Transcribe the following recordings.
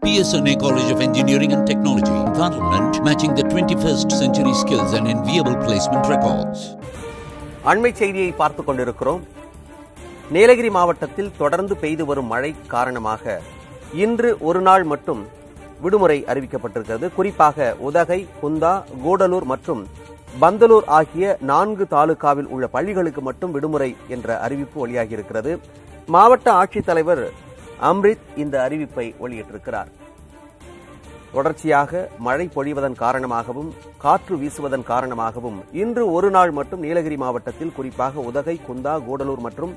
PSNA College of Engineering and Technology, Parliament, matching the 21st century skills and enviable placement records. அண்மை செய்தியை பார்த்துக் கொண்டிருக்கிறோம். நீலகிரி மாவட்டத்தில் தொடர்ந்து பெய்து வரும் மழை காரணமாக இன்று ஒரு நாள் மட்டும் விடுமுறை அறிவிக்கப்பட்டிருக்கிறது. குறிப்பாக உதகை குந்தா கூடலூர் மற்றும் பந்தலூர் ஆகிய நான்கு தாலுகாவில் உள்ள பள்ளிகளுக்கு மட்டும் விடுமுறை என்ற அறிவிப்பு வெளியாகியிருக்கிறது. மாவட்ட ஆட்சித்தலைவர் அம்ரித் இந்த அறிவிப்பை வெளியிட்டிருக்கிறார். தொடர்ச்சியாக மழை பொழிவதன் காரணமாகவும் காற்று வீசுவதன் காரணமாகவும் இன்று ஒரு நாள் மட்டும் நீலகிரி மாவட்டத்தில் குறிப்பாக உதகை குந்தா கூடலூர் மற்றும்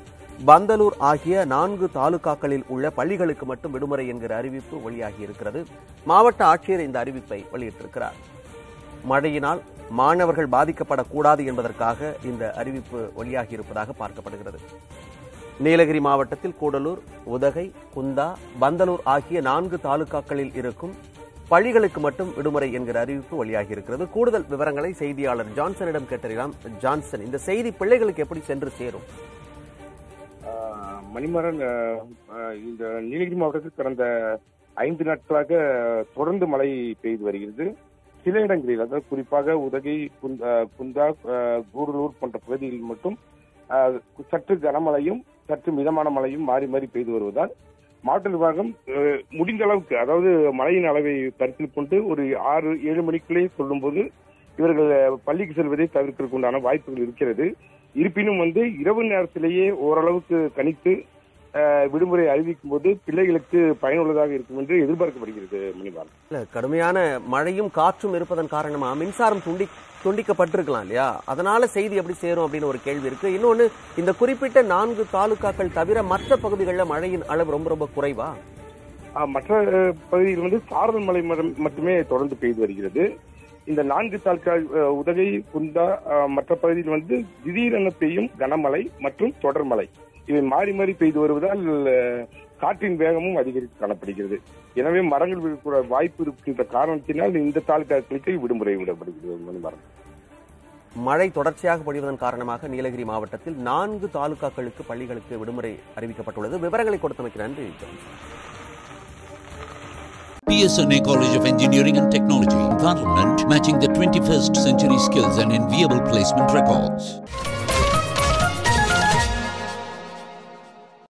பந்தலூர் ஆகிய நான்கு தாலுகாக்களில் உள்ள பள்ளிகளுக்கு மட்டும் விடுமுறை என்கிற அறிவிப்பு வெளியாகியிருக்கிறது. மாவட்ட ஆட்சியர் இந்த அறிவிப்பை வெளியிட்டிருக்கிறார். மழையினால் மாணவர்கள் பாதிக்கப்படக்கூடாது என்பதற்காக இந்த அறிவிப்பு வெளியாகியிருப்பதாக பார்க்கப்படுகிறது. நீலகிரி மாவட்டத்தில் கூடலூர் உதகை குந்தா பந்தலூர் ஆகிய நான்கு தாலுகாக்களில் இருக்கும் பள்ளிகளுக்கு மட்டும் விடுமுறை என்கிற அறிவிப்பு வெளியாகி இருக்கிறது கூடுதல் விவரங்களை செய்தியாளர் ஜான்சனிடம் கேட்டறியலாம். ஜான்சன் இந்த செய்தி பிள்ளைகளுக்கு எப்படி சென்று சேரும்? மணிமரன் இந்த நீலகிரி மாவட்டத்தில் கடந்த ஐந்து நாட்களாக தொடர்ந்து மழை பெய்து வருகிறது. சில இடங்களில் அதாவது குறிப்பாக உதகை குந்தா குந்தா கூடலூர் போன்ற பகுதிகளில் மட்டும் சற்று கனமழையும் சற்று மிதமான மழையும் மாறி மாறி பெய்து வருவதால் மாவட்ட நிர்வாகம் முடிந்த அளவுக்கு அதாவது மழையின் அளவை கருத்தில் கொண்டு ஒரு ஆறு ஏழு மணிக்குள்ளே சொல்லும்போது இவர்கள் பள்ளிக்கு செல்வதை தவிர்க்கிறதுக்கு உண்டான வாய்ப்புகள் இருக்கிறது. இருப்பினும் வந்து இரவு நேரத்திலேயே ஓரளவுக்கு கணித்து விடுமுறை அறிவிக்கும் போது பிள்ளைகளுக்கு பயனுள்ளதாக இருக்கும் என்று எதிர்பார்க்கப்படுகிறது மணிபால். இல்ல கடுமையான மழையும் காற்றும் இருப்பதன் காரணமா மின்சாரம் துண்டி துண்டிக்கப்பட்டிருக்கலாம் இல்லையா? அதனால செய்தி எப்படி சேரும் அப்படின்னு ஒரு கேள்வி இருக்கு. இன்னொன்னு இந்த குறிப்பிட்ட நான்கு தாலுகாக்கள் தவிர மற்ற பகுதிகளில் மழையின் அளவு ரொம்ப ரொம்ப குறைவா? மற்ற பகுதியில் வந்து சாரல் மழை மட்டுமே தொடர்ந்து பெய்து வருகிறது. இந்த நான்கு அஹ், உதகை குந்தா மற்ற பகுதியில் வந்து திடீரென பெய்யும் கனமழை மற்றும் தொடர் மழை. இவை மாறி மாறி பெய்து வருவதால் காற்றின் வேகமும் அதிகரித்து காணப்படுகிறது எனவே மரங்கள் விழக்கூட வாய்ப்பு இருக்கின்ற காரணத்தினால் இந்த தாலுக்காக்களுக்கு விடுமுறை விடப்படுகிறது மழை தொடர்ச்சியாக பொழிவதன் காரணமாக நீலகிரி மாவட்டத்தில் நான்கு தாலுகாக்களுக்கு பள்ளிகளுக்கு விடுமுறை அறிவிக்கப்பட்டுள்ளது விவரங்களை கொடுத்தமைக்கு நன்றி. PSNA College of Engineering and Technology, Parliament, matching the 21st century skills and enviable placement records.